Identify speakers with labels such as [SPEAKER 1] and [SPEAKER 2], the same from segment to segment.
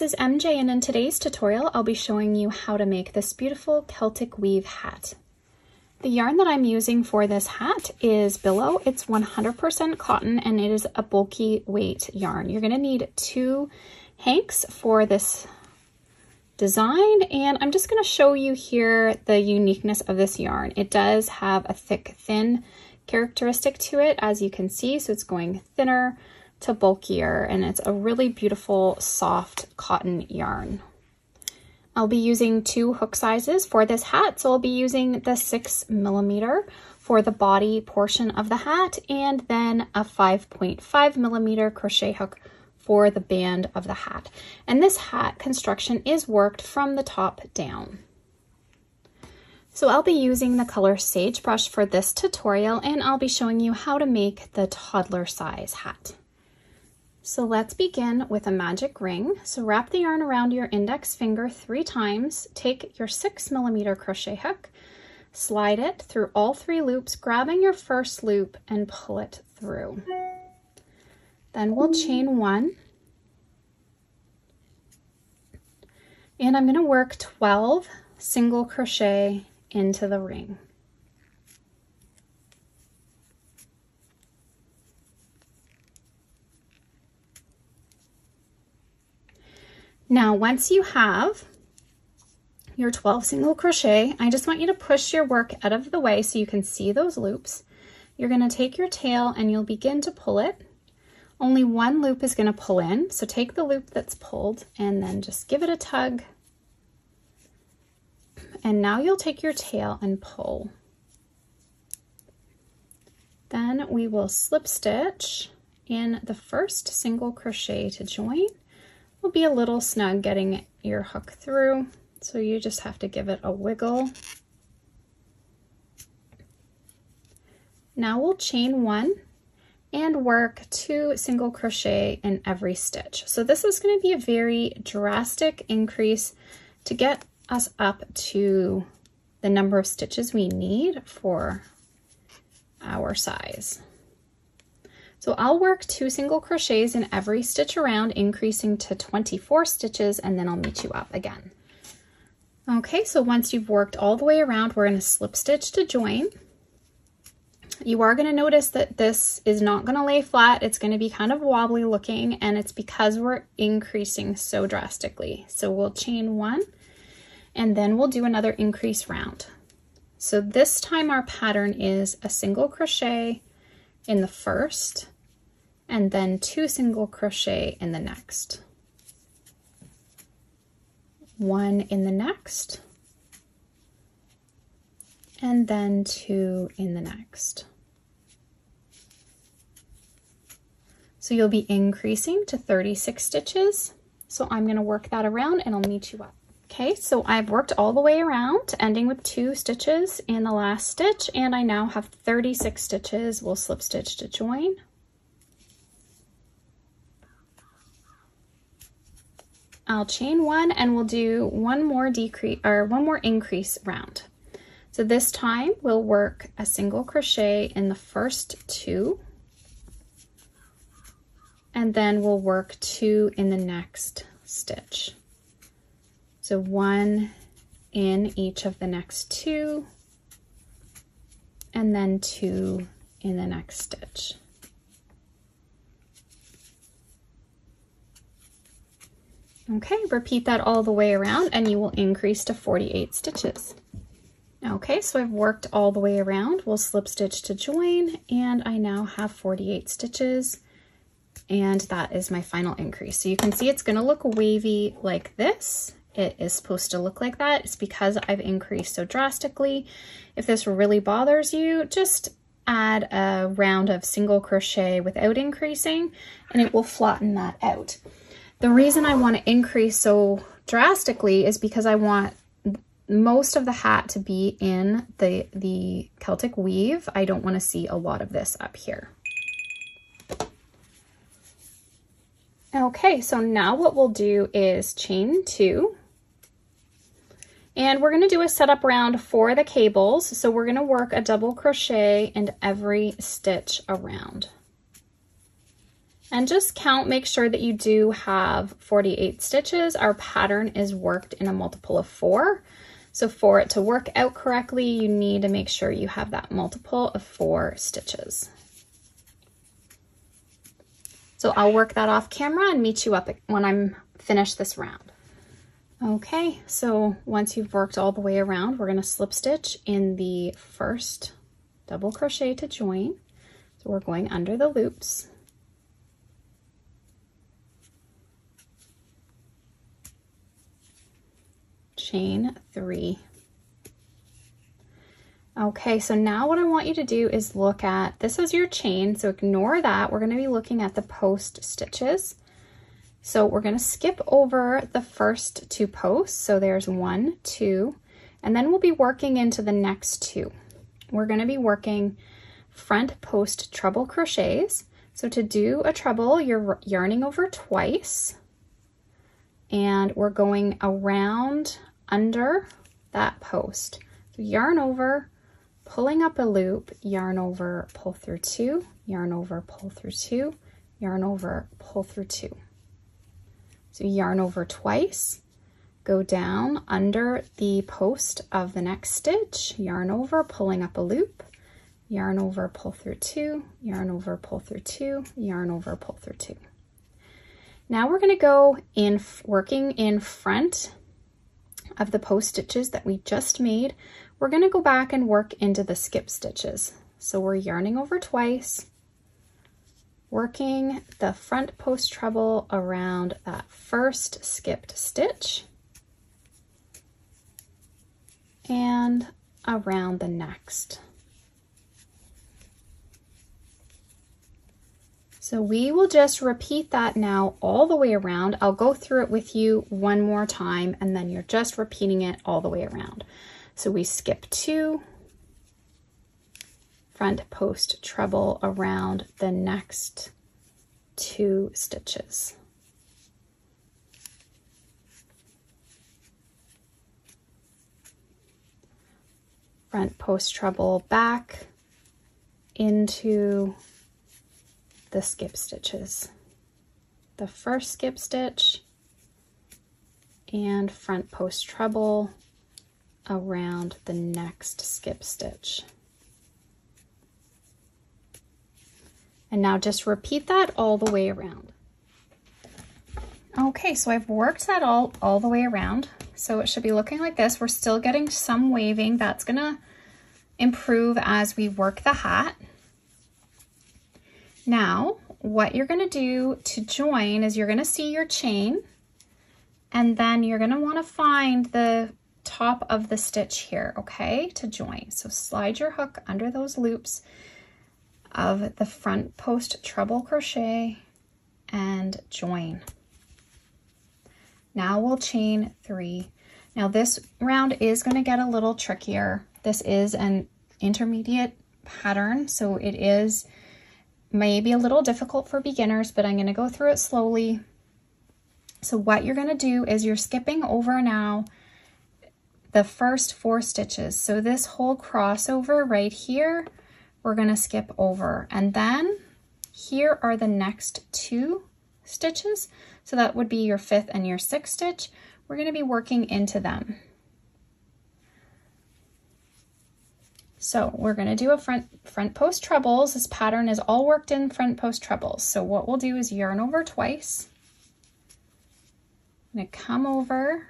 [SPEAKER 1] This is MJ and in today's tutorial I'll be showing you how to make this beautiful Celtic weave hat. The yarn that I'm using for this hat is Billow. It's 100% cotton and it is a bulky weight yarn. You're going to need two hanks for this design and I'm just going to show you here the uniqueness of this yarn. It does have a thick thin characteristic to it as you can see so it's going thinner to bulkier and it's a really beautiful soft cotton yarn. I'll be using two hook sizes for this hat. So I'll be using the six millimeter for the body portion of the hat and then a 5.5 millimeter crochet hook for the band of the hat. And this hat construction is worked from the top down. So I'll be using the color Sagebrush for this tutorial and I'll be showing you how to make the toddler size hat. So let's begin with a magic ring. So wrap the yarn around your index finger three times, take your six millimeter crochet hook, slide it through all three loops, grabbing your first loop and pull it through. Then we'll chain one. And I'm gonna work 12 single crochet into the ring. Now, once you have your 12 single crochet, I just want you to push your work out of the way so you can see those loops. You're gonna take your tail and you'll begin to pull it. Only one loop is gonna pull in, so take the loop that's pulled and then just give it a tug. And now you'll take your tail and pull. Then we will slip stitch in the first single crochet to join will be a little snug getting your hook through. So you just have to give it a wiggle. Now we'll chain one and work two single crochet in every stitch. So this is going to be a very drastic increase to get us up to the number of stitches we need for our size. So I'll work two single crochets in every stitch around, increasing to 24 stitches, and then I'll meet you up again. Okay, so once you've worked all the way around, we're gonna slip stitch to join. You are gonna notice that this is not gonna lay flat. It's gonna be kind of wobbly looking, and it's because we're increasing so drastically. So we'll chain one, and then we'll do another increase round. So this time our pattern is a single crochet in the first, and then two single crochet in the next. One in the next, and then two in the next. So you'll be increasing to 36 stitches. So I'm gonna work that around and I'll meet you up. Okay, so I've worked all the way around, ending with two stitches in the last stitch, and I now have 36 stitches. We'll slip stitch to join. I'll chain one and we'll do one more decrease or one more increase round. So this time we'll work a single crochet in the first two and then we'll work two in the next stitch. So one in each of the next two, and then two in the next stitch. Okay, repeat that all the way around and you will increase to 48 stitches. Okay, so I've worked all the way around. We'll slip stitch to join and I now have 48 stitches and that is my final increase. So you can see it's gonna look wavy like this it is supposed to look like that. It's because I've increased so drastically. If this really bothers you, just add a round of single crochet without increasing and it will flatten that out. The reason I want to increase so drastically is because I want most of the hat to be in the, the Celtic weave. I don't want to see a lot of this up here. Okay, so now what we'll do is chain two and we're going to do a setup round for the cables. So we're going to work a double crochet in every stitch around. And just count, make sure that you do have 48 stitches. Our pattern is worked in a multiple of four. So for it to work out correctly, you need to make sure you have that multiple of four stitches. So I'll work that off camera and meet you up when I'm finished this round. Okay, so once you've worked all the way around, we're gonna slip stitch in the first double crochet to join. So we're going under the loops. Chain three. Okay, so now what I want you to do is look at, this is your chain, so ignore that. We're gonna be looking at the post stitches. So we're gonna skip over the first two posts. So there's one, two, and then we'll be working into the next two. We're gonna be working front post treble crochets. So to do a treble, you're yarning over twice and we're going around under that post. So yarn over, pulling up a loop, yarn over, pull through two, yarn over, pull through two, yarn over, pull through two. So yarn over twice, go down under the post of the next stitch, yarn over, pulling up a loop, yarn over, pull through two, yarn over, pull through two, yarn over, pull through two. Now we're gonna go in working in front of the post stitches that we just made. We're gonna go back and work into the skip stitches. So we're yarning over twice, working the front post treble around that first skipped stitch and around the next. So we will just repeat that now all the way around. I'll go through it with you one more time and then you're just repeating it all the way around. So we skip two, front post treble around the next two stitches. Front post treble back into the skip stitches. The first skip stitch and front post treble around the next skip stitch. And now just repeat that all the way around. Okay, so I've worked that all, all the way around. So it should be looking like this. We're still getting some waving. That's gonna improve as we work the hat. Now, what you're gonna do to join is you're gonna see your chain and then you're gonna wanna find the top of the stitch here, okay, to join. So slide your hook under those loops of the front post treble crochet and join. Now we'll chain three. Now this round is going to get a little trickier. This is an intermediate pattern, so it is maybe a little difficult for beginners, but I'm going to go through it slowly. So what you're going to do is you're skipping over now the first four stitches. So this whole crossover right here, we're gonna skip over. And then here are the next two stitches. So that would be your fifth and your sixth stitch. We're gonna be working into them. So we're gonna do a front, front post trebles. This pattern is all worked in front post trebles. So what we'll do is yarn over twice. I'm gonna come over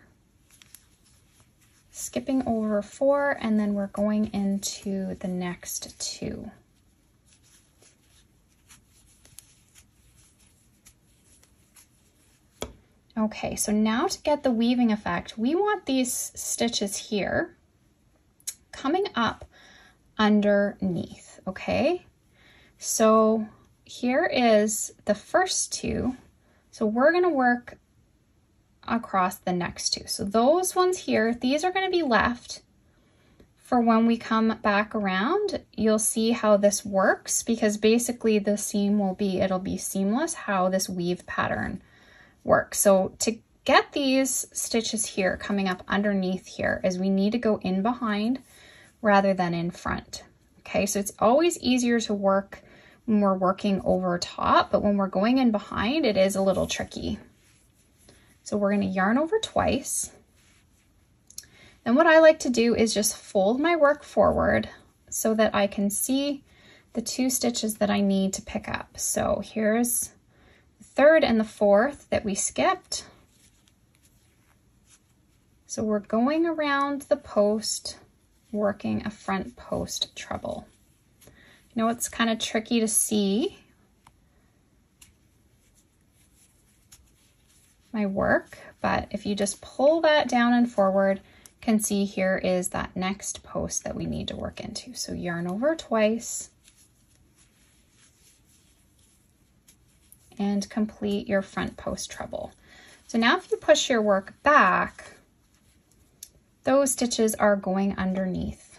[SPEAKER 1] skipping over four, and then we're going into the next two. Okay, so now to get the weaving effect, we want these stitches here coming up underneath, okay? So here is the first two. So we're gonna work across the next two. So those ones here, these are to be left for when we come back around. You'll see how this works because basically the seam will be, it'll be seamless how this weave pattern works. So to get these stitches here coming up underneath here is we need to go in behind rather than in front. Okay, so it's always easier to work when we're working over top, but when we're going in behind, it is a little tricky. So we're gonna yarn over twice. Then what I like to do is just fold my work forward so that I can see the two stitches that I need to pick up. So here's the third and the fourth that we skipped. So we're going around the post, working a front post treble. You know, it's kind of tricky to see my work, but if you just pull that down and forward, can see here is that next post that we need to work into. So yarn over twice and complete your front post treble. So now if you push your work back, those stitches are going underneath.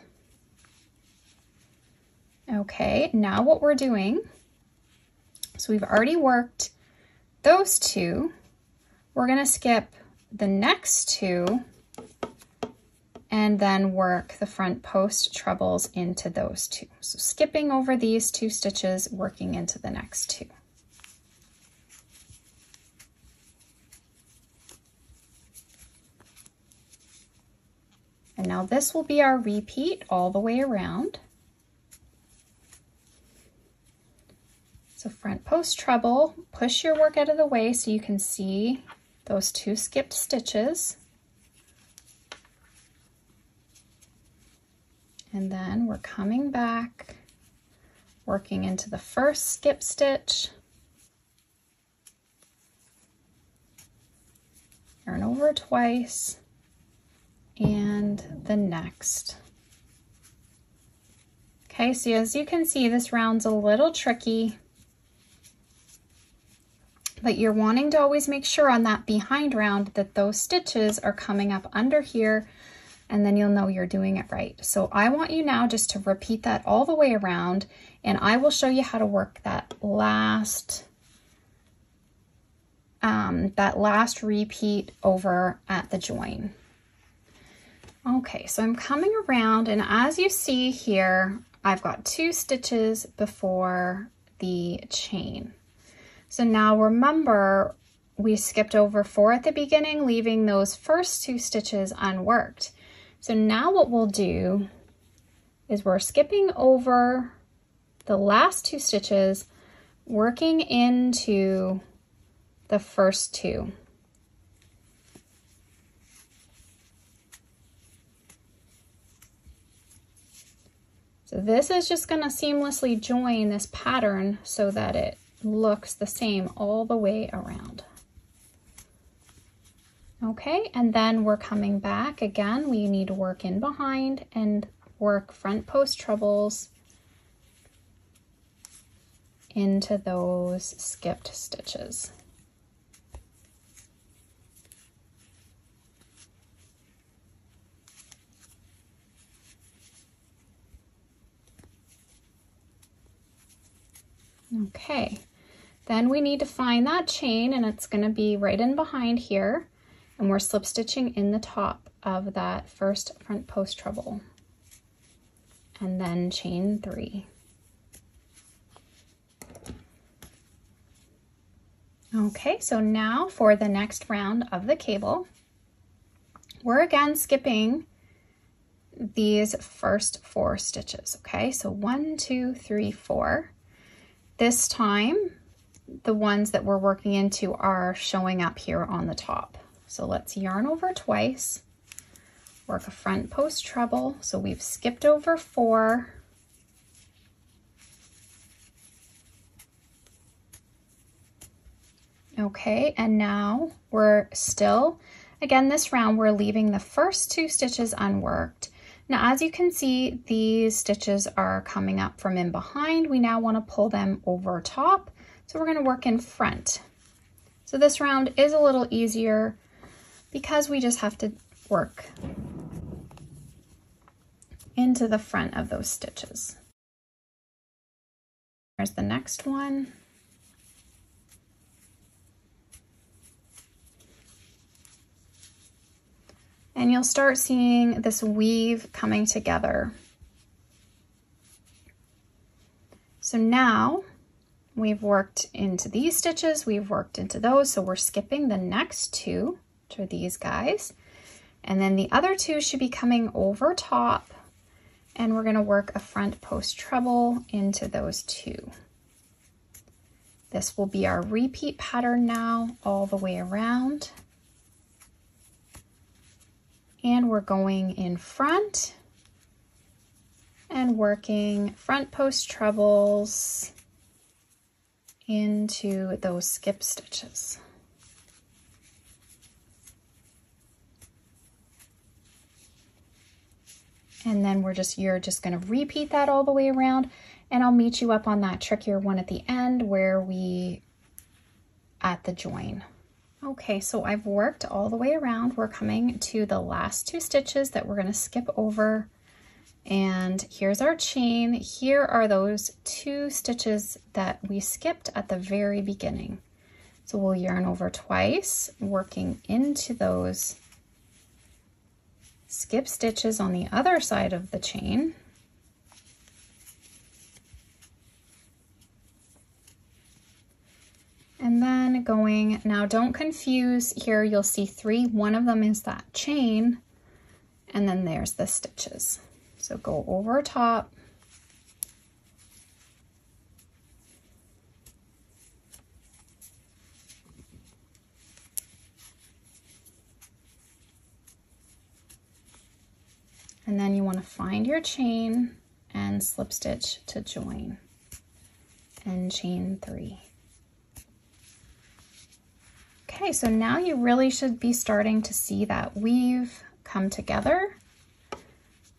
[SPEAKER 1] Okay, now what we're doing, so we've already worked those two, we're gonna skip the next two and then work the front post trebles into those two. So skipping over these two stitches, working into the next two. And now this will be our repeat all the way around. So front post treble, push your work out of the way so you can see those two skipped stitches. And then we're coming back, working into the first skip stitch, yarn over twice, and the next. Okay, so as you can see, this round's a little tricky, but you're wanting to always make sure on that behind round that those stitches are coming up under here and then you'll know you're doing it right. So I want you now just to repeat that all the way around and I will show you how to work that last um, that last repeat over at the join. Okay, so I'm coming around and as you see here, I've got two stitches before the chain. So now remember, we skipped over four at the beginning, leaving those first two stitches unworked. So now what we'll do is we're skipping over the last two stitches, working into the first two. So this is just going to seamlessly join this pattern so that it looks the same all the way around. Okay, and then we're coming back again. We need to work in behind and work front post trebles into those skipped stitches. Okay, then we need to find that chain and it's gonna be right in behind here and we're slip stitching in the top of that first front post treble and then chain three. Okay, so now for the next round of the cable, we're again skipping these first four stitches, okay? So one, two, three, four. This time, the ones that we're working into are showing up here on the top. So let's yarn over twice, work a front post treble. So we've skipped over four. Okay, and now we're still, again, this round, we're leaving the first two stitches unworked. Now, as you can see, these stitches are coming up from in behind. We now want to pull them over top. So we're going to work in front. So this round is a little easier because we just have to work into the front of those stitches. There's the next one. And you'll start seeing this weave coming together. So now we've worked into these stitches, we've worked into those, so we're skipping the next two, which are these guys. And then the other two should be coming over top and we're gonna work a front post treble into those two. This will be our repeat pattern now all the way around. And we're going in front and working front post trebles into those skip stitches. And then we're just, you're just gonna repeat that all the way around and I'll meet you up on that trickier one at the end where we, at the join. Okay, so I've worked all the way around. We're coming to the last two stitches that we're gonna skip over. And here's our chain. Here are those two stitches that we skipped at the very beginning. So we'll yarn over twice, working into those skip stitches on the other side of the chain. And then going, now don't confuse here, you'll see three, one of them is that chain, and then there's the stitches. So go over top, and then you want to find your chain and slip stitch to join and chain three. Okay, so now you really should be starting to see that weave come together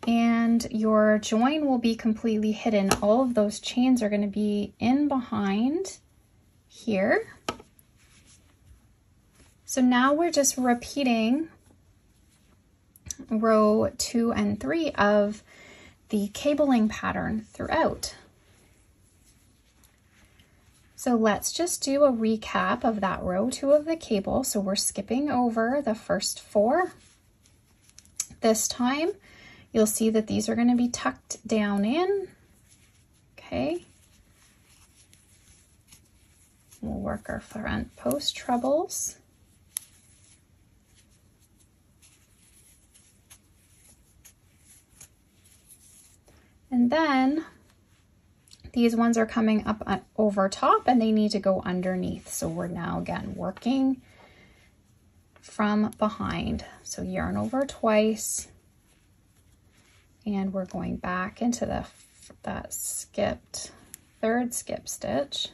[SPEAKER 1] and your join will be completely hidden. All of those chains are going to be in behind here. So now we're just repeating row two and three of the cabling pattern throughout. So let's just do a recap of that row two of the cable. So we're skipping over the first four. This time, you'll see that these are gonna be tucked down in, okay? We'll work our front post trebles. And then these ones are coming up over top and they need to go underneath. So we're now again working from behind. So yarn over twice and we're going back into the that skipped third skip stitch.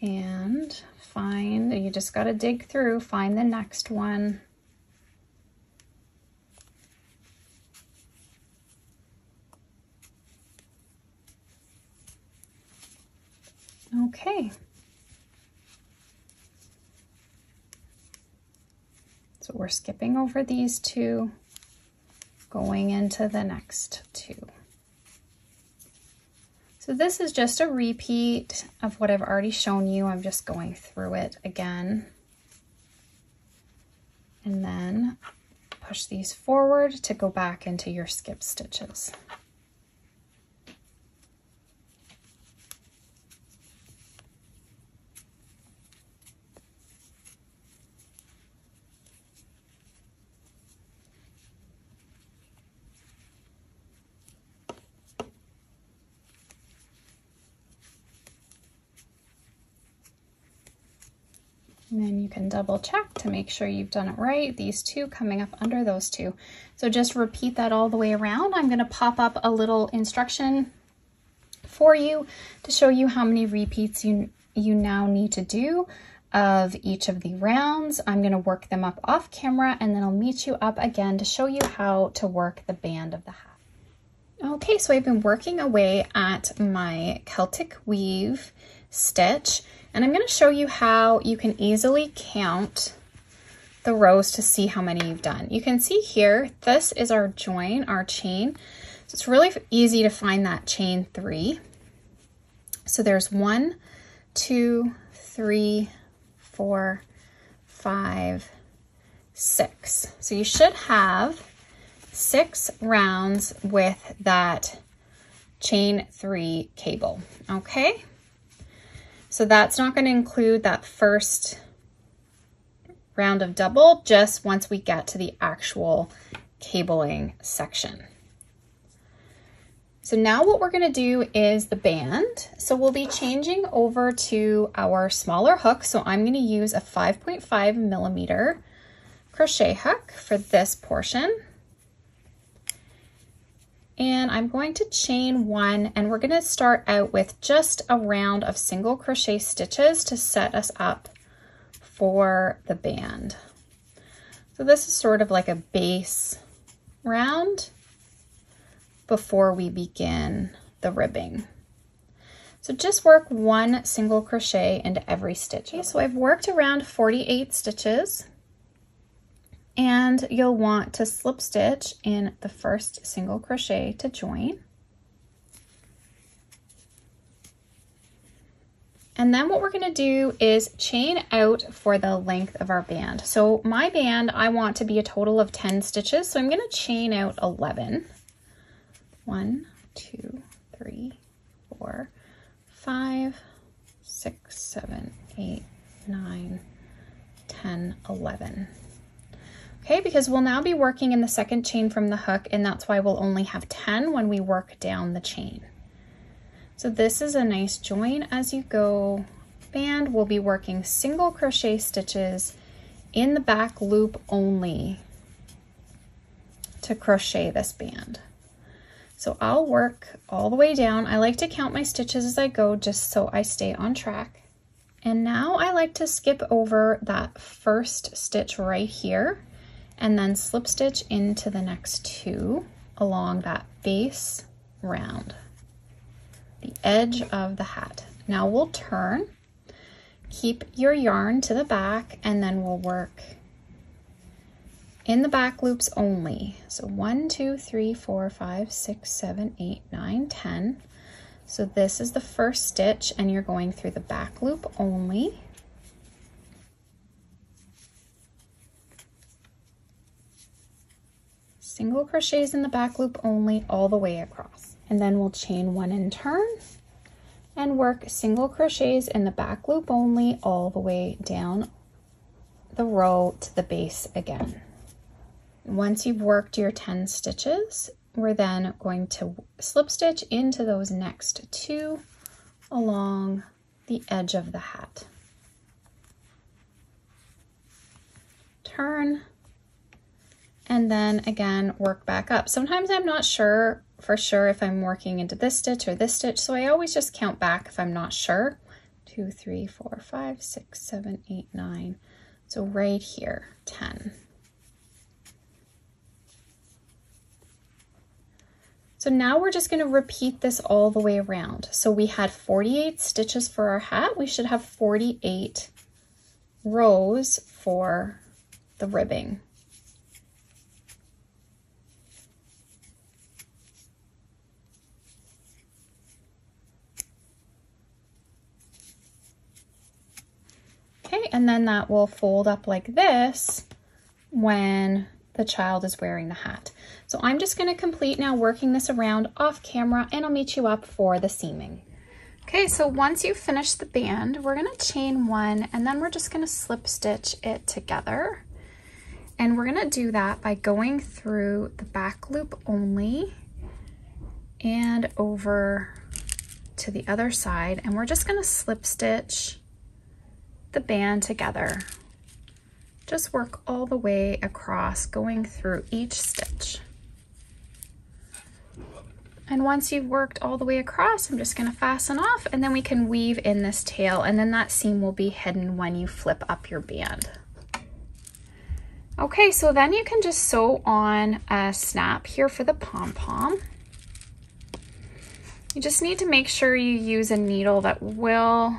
[SPEAKER 1] And find, you just got to dig through, find the next one. Okay. So we're skipping over these two, going into the next two. So this is just a repeat of what I've already shown you. I'm just going through it again. And then push these forward to go back into your skip stitches. And then you can double check to make sure you've done it right. These two coming up under those two. So just repeat that all the way around. I'm gonna pop up a little instruction for you to show you how many repeats you, you now need to do of each of the rounds. I'm gonna work them up off camera and then I'll meet you up again to show you how to work the band of the hat. Okay, so I've been working away at my Celtic weave stitch and I'm going to show you how you can easily count the rows to see how many you've done. You can see here, this is our join, our chain. So it's really easy to find that chain three. So there's one, two, three, four, five, six. So you should have six rounds with that chain three cable, okay? So that's not gonna include that first round of double, just once we get to the actual cabling section. So now what we're gonna do is the band. So we'll be changing over to our smaller hook. So I'm gonna use a 5.5 millimeter crochet hook for this portion. And I'm going to chain one and we're gonna start out with just a round of single crochet stitches to set us up for the band. So this is sort of like a base round before we begin the ribbing. So just work one single crochet into every stitch. Okay, so I've worked around 48 stitches and you'll want to slip stitch in the first single crochet to join. And then what we're gonna do is chain out for the length of our band. So my band, I want to be a total of 10 stitches, so I'm gonna chain out 11. One, two, three, four, five, six, seven, eight, nine, 10, 11. Okay, because we'll now be working in the second chain from the hook and that's why we'll only have 10 when we work down the chain. So this is a nice join as you go band. We'll be working single crochet stitches in the back loop only to crochet this band. So I'll work all the way down. I like to count my stitches as I go just so I stay on track. And now I like to skip over that first stitch right here and then slip stitch into the next two along that base round, the edge of the hat. Now we'll turn, keep your yarn to the back, and then we'll work in the back loops only. So one, two, three, four, five, six, seven, eight, nine, ten. So this is the first stitch and you're going through the back loop only. Single crochets in the back loop only all the way across. And then we'll chain one and turn and work single crochets in the back loop only all the way down the row to the base again. Once you've worked your 10 stitches, we're then going to slip stitch into those next two along the edge of the hat. Turn, and then again, work back up. Sometimes I'm not sure for sure if I'm working into this stitch or this stitch, so I always just count back if I'm not sure. Two, three, four, five, six, seven, eight, nine. So right here, 10. So now we're just going to repeat this all the way around. So we had 48 stitches for our hat. We should have 48 rows for the ribbing. Okay, and then that will fold up like this when the child is wearing the hat. So I'm just gonna complete now working this around off camera and I'll meet you up for the seaming. Okay, so once you finish the band, we're gonna chain one and then we're just gonna slip stitch it together. And we're gonna do that by going through the back loop only and over to the other side. And we're just gonna slip stitch the band together just work all the way across, going through each stitch. And once you've worked all the way across, I'm just gonna fasten off and then we can weave in this tail and then that seam will be hidden when you flip up your band. Okay, so then you can just sew on a snap here for the pom-pom. You just need to make sure you use a needle that will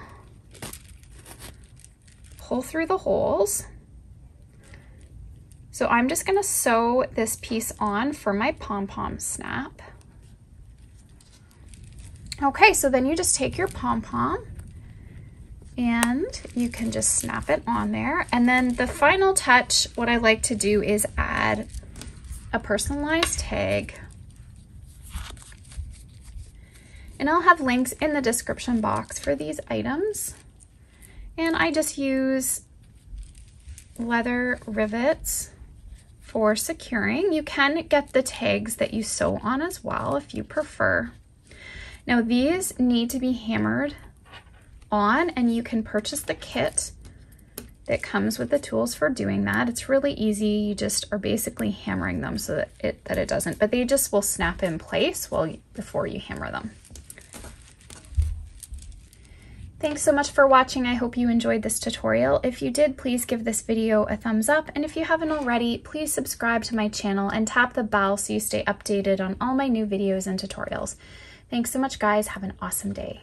[SPEAKER 1] pull through the holes. So I'm just gonna sew this piece on for my pom-pom snap. Okay, so then you just take your pom-pom and you can just snap it on there. And then the final touch, what I like to do is add a personalized tag. And I'll have links in the description box for these items. And I just use leather rivets for securing. You can get the tags that you sew on as well if you prefer. Now these need to be hammered on and you can purchase the kit that comes with the tools for doing that. It's really easy. You just are basically hammering them so that it, that it doesn't, but they just will snap in place while before you hammer them. Thanks so much for watching. I hope you enjoyed this tutorial. If you did, please give this video a thumbs up. And if you haven't already, please subscribe to my channel and tap the bell so you stay updated on all my new videos and tutorials. Thanks so much, guys. Have an awesome day.